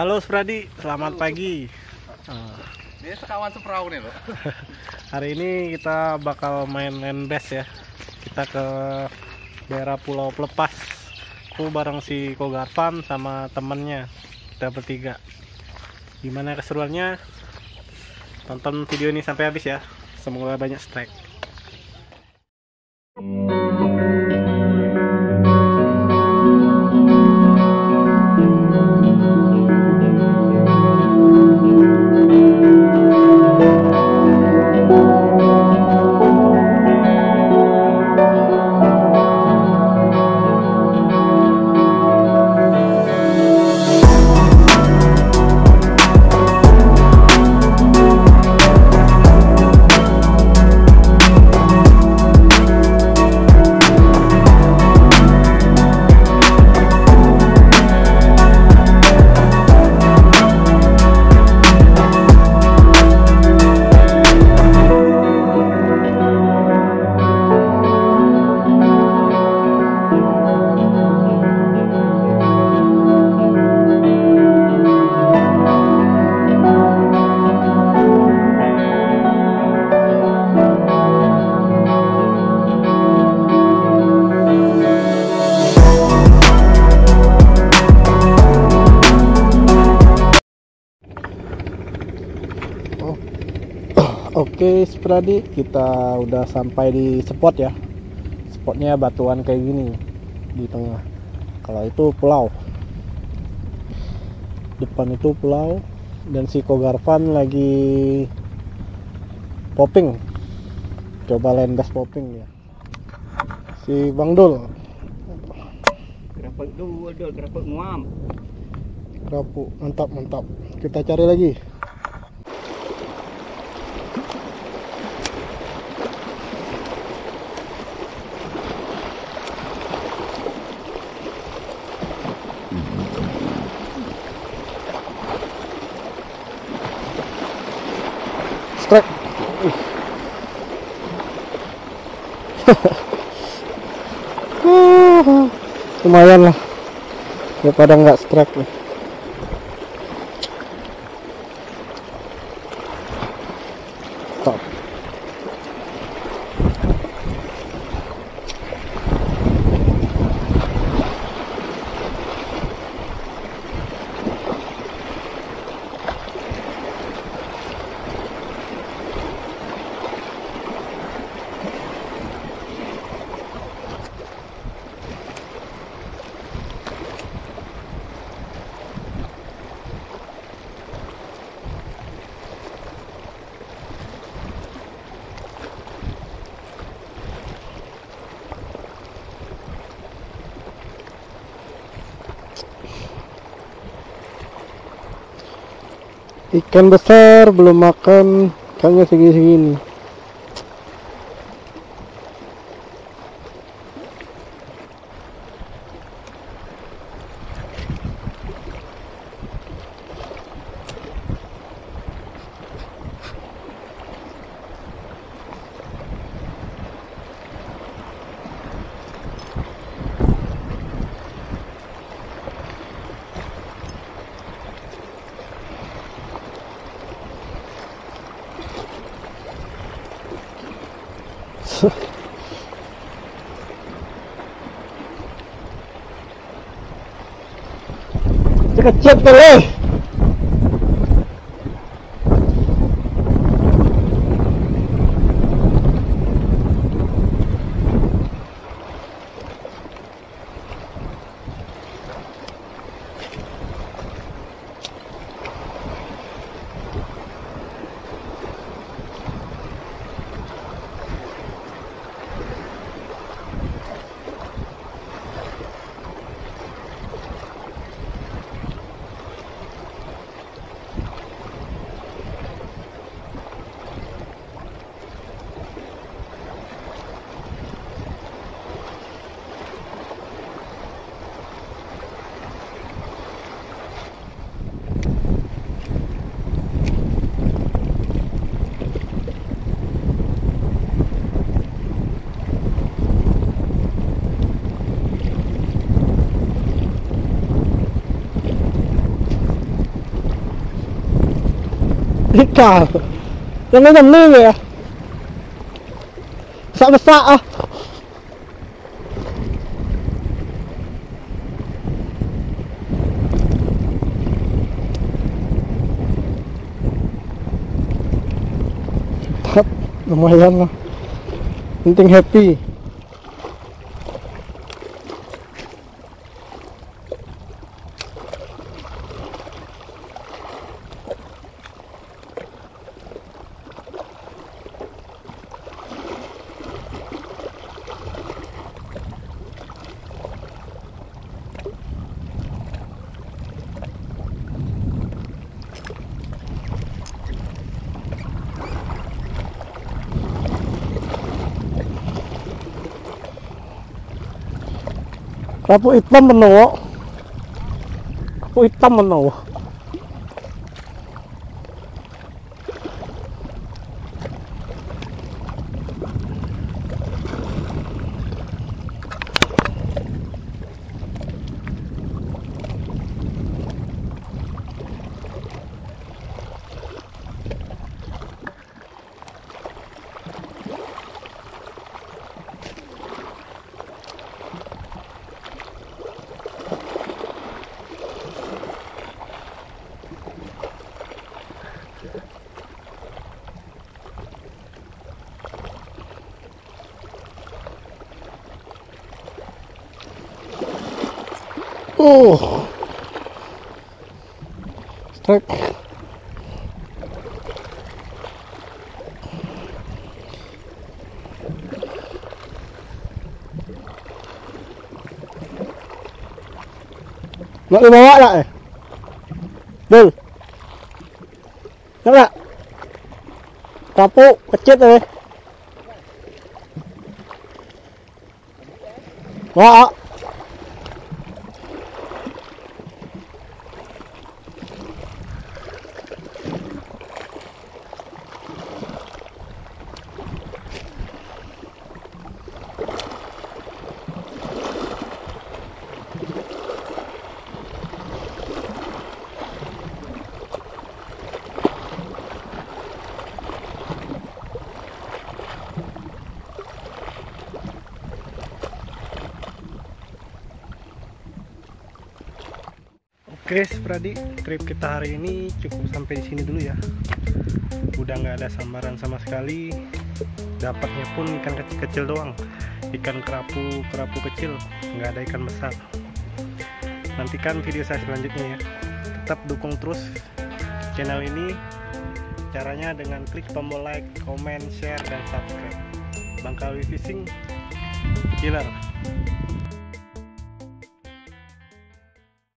Halo Spradi, selamat pagi. Uh, Ini sekawan seperahu nih loh. hari ini kita bakal main land bass ya. Kita ke daerah Pulau Pelepas. Aku bareng si Kogarvan sama temennya. Kita bertiga. Gimana keseruannya? Tonton video ini sampai habis ya. Semoga banyak strike. Oke, Spradi, kita udah sampai di spot ya. Spotnya batuan kayak gini di tengah. Kalau itu pulau. Depan itu pulau dan si Kogarvan lagi popping. Coba lendas popping ya. Si Bang Dul, Gerapek dua, dua gerapek nguam. rapu, mantap mantap. Kita cari lagi. Strike. Ih. Lumayan lah. Daripada nggak strike nih. Ikan besar belum makan, ikannya segini-segini. Kecil kali. Ikaw. Yang ini jam ya. Besak-besak ah. Mantap. Lumayan lah. Penting happy. Kapuk hitam meno. Kapuk hitam О! Так. Mọi người bỏ lại. Đừng. Các bạn. Cá phụ, cá chết rồi. Bỏ. Oke, Spradi, trip kita hari ini cukup sampai di sini dulu ya. Udah nggak ada sambaran sama sekali. Dapatnya pun ikan kecil-kecil doang. Ikan kerapu, kerapu kecil, nggak ada ikan besar. Nantikan video saya selanjutnya ya. Tetap dukung terus channel ini. Caranya dengan klik tombol like, comment, share, dan subscribe. Bangkawi Fishing Killer.